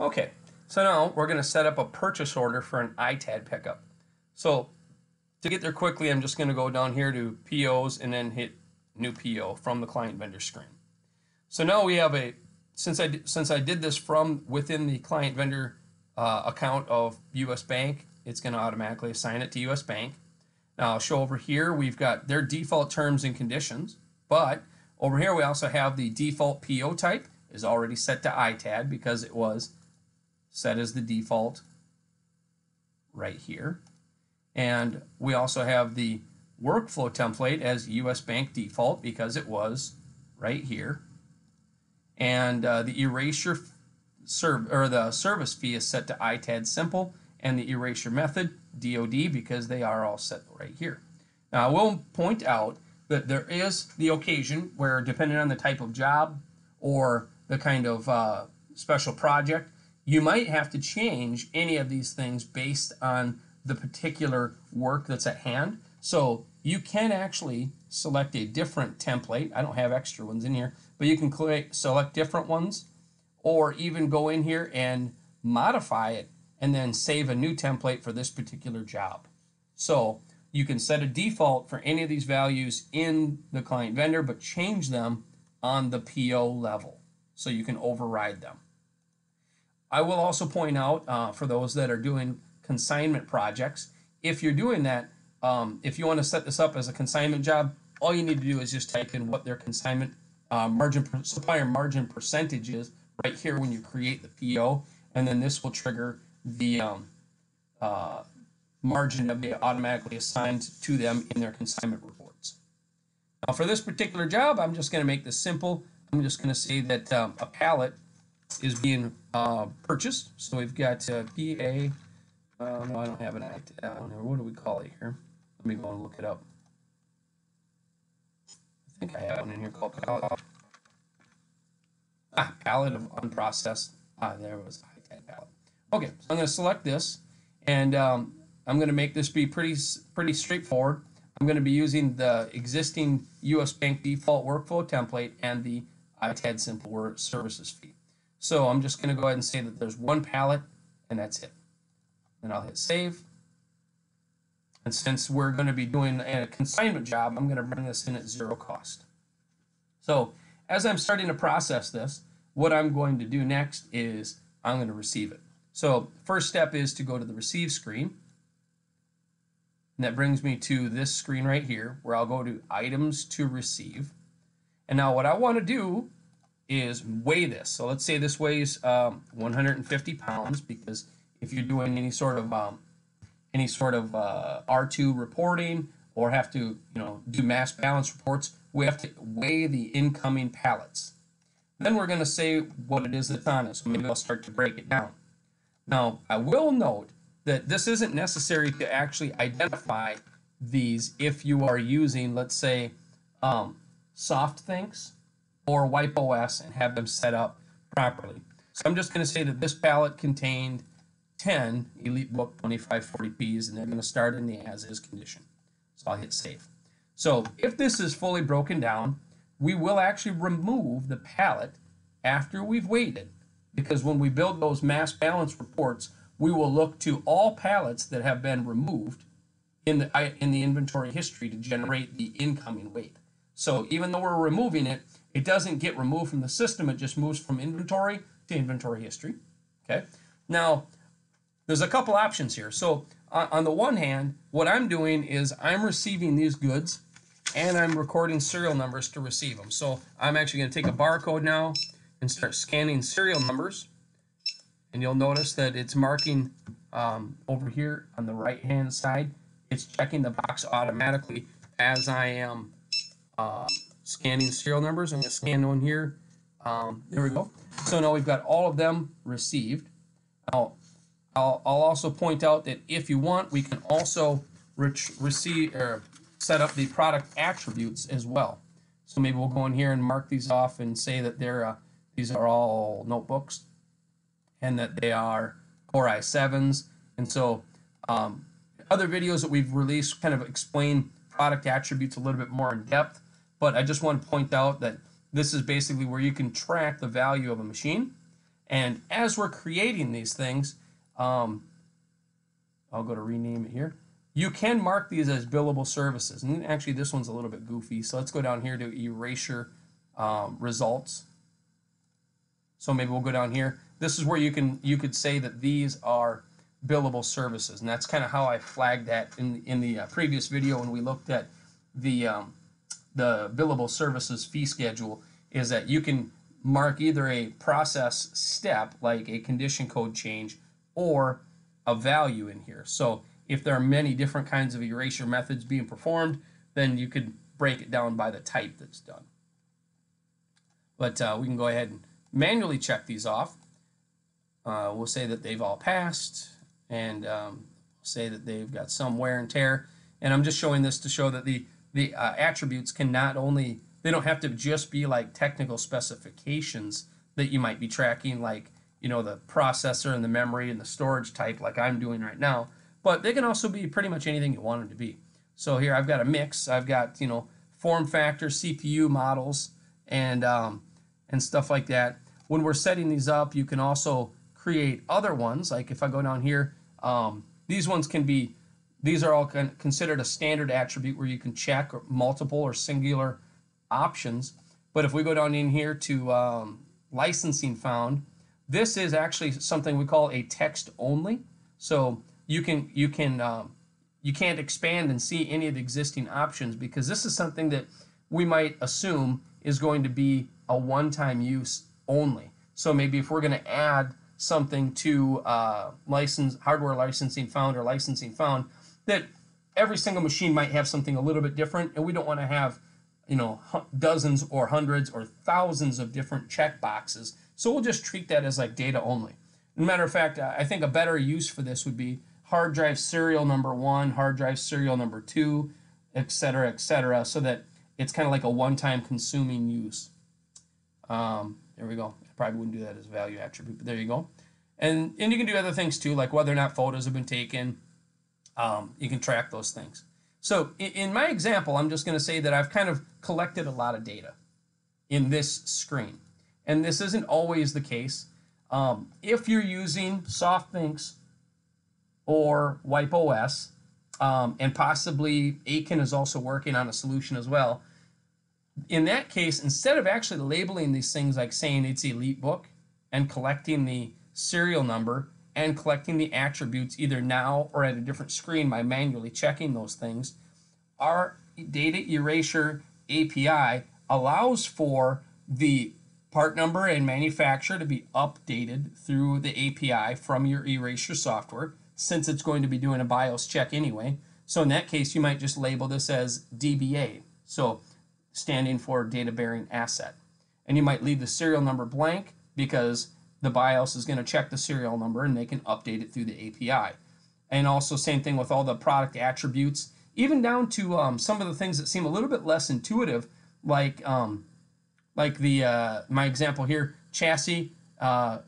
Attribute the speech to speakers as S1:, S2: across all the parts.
S1: Okay, so now we're going to set up a purchase order for an ITAD pickup. So to get there quickly, I'm just going to go down here to POs and then hit new PO from the client vendor screen. So now we have a, since I, since I did this from within the client vendor uh, account of US Bank, it's going to automatically assign it to US Bank. Now I'll show over here, we've got their default terms and conditions, but over here we also have the default PO type is already set to ITAD because it was set as the default right here. And we also have the workflow template as US Bank default because it was right here. And uh, the erasure serve or the service fee is set to ITAD simple and the erasure method DOD because they are all set right here. Now I will point out that there is the occasion where depending on the type of job or the kind of uh, special project, you might have to change any of these things based on the particular work that's at hand. So you can actually select a different template. I don't have extra ones in here, but you can select different ones or even go in here and modify it and then save a new template for this particular job. So you can set a default for any of these values in the client vendor, but change them on the PO level. So you can override them. I will also point out uh, for those that are doing consignment projects, if you're doing that, um, if you want to set this up as a consignment job, all you need to do is just type in what their consignment uh, margin supplier margin percentage is right here when you create the PO, and then this will trigger the um, uh, margin that be automatically assigned to them in their consignment reports. Now for this particular job, I'm just going to make this simple. I'm just going to say that um, a pallet is being uh, purchased. So we've got uh, PA, uh, no, I don't have an act down here. What do we call it here? Let me go and look it up. I think I have one in here called pallet. Ah, pallet of unprocessed. Ah, there was ITAD pallet. Okay, so I'm going to select this, and um, I'm going to make this be pretty pretty straightforward. I'm going to be using the existing US Bank default workflow template and the ITAD simple services fee. So I'm just going to go ahead and say that there's one pallet, and that's it. Then I'll hit save. And since we're going to be doing a consignment job, I'm going to bring this in at zero cost. So as I'm starting to process this, what I'm going to do next is I'm going to receive it. So first step is to go to the receive screen. And that brings me to this screen right here where I'll go to items to receive. And now what I want to do is weigh this. So let's say this weighs um, 150 pounds because if you're doing any sort of um, any sort of uh, R2 reporting or have to you know do mass balance reports, we have to weigh the incoming pallets. Then we're going to say what it is that's on it. So maybe I'll start to break it down. Now I will note that this isn't necessary to actually identify these if you are using, let's say, um, SoftThinks or WipeOS and have them set up properly. So I'm just going to say that this pallet contained 10 EliteBook 2540Ps and they're going to start in the as-is condition. So I'll hit save. So if this is fully broken down, we will actually remove the pallet after we've it because when we build those mass balance reports, we will look to all pallets that have been removed in the, in the inventory history to generate the incoming weight. So even though we're removing it, it doesn't get removed from the system. It just moves from inventory to inventory history. Okay. Now, there's a couple options here. So on, the one hand, what I'm doing is I'm receiving these goods and I'm recording serial numbers to receive them. So I'm actually going to take a barcode now and start scanning serial numbers and you'll notice that it's marking um, over here on the right hand side it's checking the box automatically as I am uh, scanning serial numbers. I'm going to scan one here. Um, there we go. So now we've got all of them received. Now I'll, I'll also point out that if you want we can also receive or set up the product attributes as well. So maybe we'll go in here and mark these off and say that they're uh, these are all notebooks and that they are Core i7s. And so um, other videos that we've released kind of explain product attributes a little bit more in depth. But I just want to point out that this is basically where you can track the value of a machine. And as we're creating these things, um, I'll go to rename it here. You can mark these as billable services. And actually, this one's a little bit goofy. So let's go down here to erasure um, results. So maybe we'll go down here. This is where you can you could say that these are billable services, and that's kind of how I flagged that in in the uh, previous video when we looked at the um, the billable services fee schedule. Is that you can mark either a process step like a condition code change or a value in here. So if there are many different kinds of erasure methods being performed, then you could break it down by the type that's done. But uh, we can go ahead and manually check these off. Uh, we'll say that they've all passed and um, say that they've got some wear and tear. And I'm just showing this to show that the, the uh, attributes can not only, they don't have to just be like technical specifications that you might be tracking, like, you know, the processor and the memory and the storage type like I'm doing right now, but they can also be pretty much anything you want them to be. So here I've got a mix. I've got, you know, form factor, CPU models, and um, and stuff like that. When we're setting these up, you can also create other ones. Like if I go down here, um, these ones can be, these are all con considered a standard attribute where you can check multiple or singular options. But if we go down in here to um, licensing found, this is actually something we call a text only. So you can you can um, you can't expand and see any of the existing options because this is something that we might assume is going to be a one-time use only. So maybe if we're going to add something to uh, license hardware licensing found or licensing found, that every single machine might have something a little bit different, and we don't want to have you know dozens or hundreds or thousands of different check boxes. So we'll just treat that as like data only. Matter of fact, I think a better use for this would be hard drive serial number one, hard drive serial number two, et cetera, et cetera, so that it's kind of like a one-time consuming use. Um, there we go. I probably wouldn't do that as a value attribute, but there you go. And, and you can do other things too, like whether or not photos have been taken. Um, you can track those things. So in, in my example, I'm just going to say that I've kind of collected a lot of data in this screen. And this isn't always the case. Um, if you're using SoftThinks or WipeOS, um, and possibly Akin is also working on a solution as well, in that case, instead of actually labeling these things like saying it's EliteBook and collecting the serial number and collecting the attributes either now or at a different screen by manually checking those things, our data erasure API allows for the part number and manufacturer to be updated through the API from your erasure software since it's going to be doing a BIOS check anyway. So in that case, you might just label this as DBA. So standing for data bearing asset. And you might leave the serial number blank because the BIOS is going to check the serial number and they can update it through the API. And also same thing with all the product attributes, even down to um, some of the things that seem a little bit less intuitive, like um, like the uh, my example here, chassis, uh,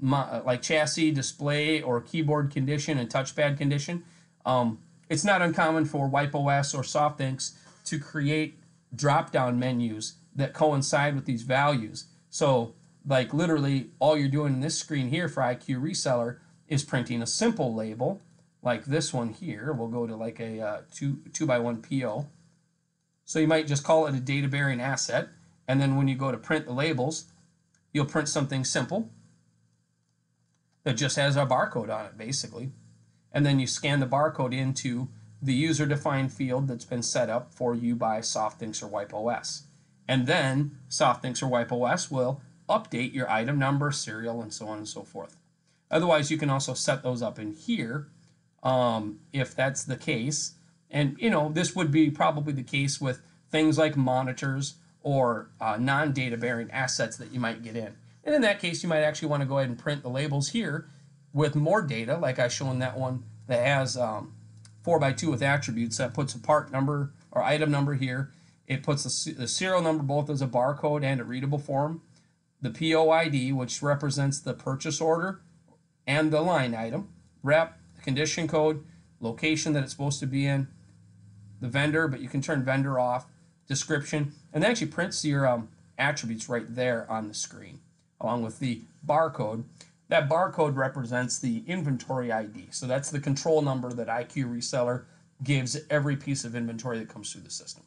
S1: my, like chassis, display, or keyboard condition and touchpad condition. Um, it's not uncommon for WipeOS or SoftThinks to create drop-down menus that coincide with these values. So like literally all you're doing in this screen here for IQ Reseller is printing a simple label like this one here. We'll go to like a uh, two, two by one PO. So you might just call it a data bearing asset. And then when you go to print the labels, you'll print something simple that just has a barcode on it basically. And then you scan the barcode into the user defined field that's been set up for you by SoftThinks or WipeOS. And then SoftThinks or WipeOS will update your item number, serial, and so on and so forth. Otherwise, you can also set those up in here um, if that's the case. And, you know, this would be probably the case with things like monitors or uh, non-data bearing assets that you might get in. And in that case, you might actually want to go ahead and print the labels here with more data, like I shown that one that has um, 4 by 2 with attributes that puts a part number or item number here. It puts the serial number both as a barcode and a readable form. The POID, which represents the purchase order and the line item. Rep, condition code, location that it's supposed to be in, the vendor, but you can turn vendor off, description, and that actually prints your um, attributes right there on the screen. along with the barcode. That barcode represents the inventory ID. So that's the control number that IQ Reseller gives every piece of inventory that comes through the system.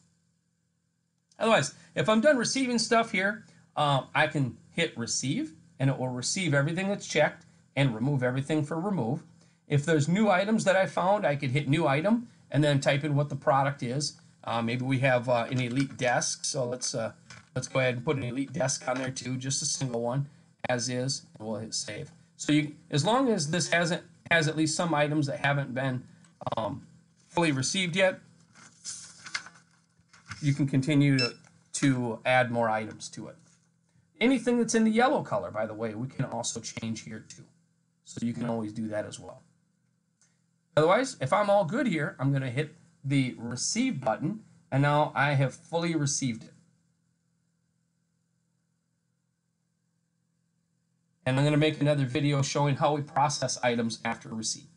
S1: Otherwise, if I'm done receiving stuff here, um, I can hit receive and it will receive everything that's checked and remove everything for remove. If there's new items that I found, I could hit new item and then type in what the product is. Uh, maybe we have uh, an EliteDesk, so let's uh, let's go ahead and put an EliteDesk on there too, just a single one as is, and we'll hit save. So you, as long as this hasn't has at least some items that haven't been um, fully received yet, you can continue to, to add more items to it. Anything that's in the yellow color, by the way, we can also change here too. So you can always do that as well. Otherwise, if I'm all good here, I'm going to hit the receive button and now I have fully received it. And I'm going to make another video showing how we process items after receipt.